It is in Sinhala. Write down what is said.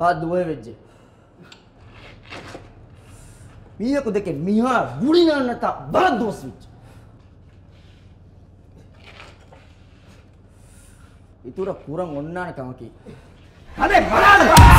ආ දුවේ වෙච්චේ. මීයකු දෙකේ මිහා ගුලි නන්නත බල දොස් වෙච්ච. ඉතුර කුරන් ඔන්නාන කමකි. අනේ බලන්න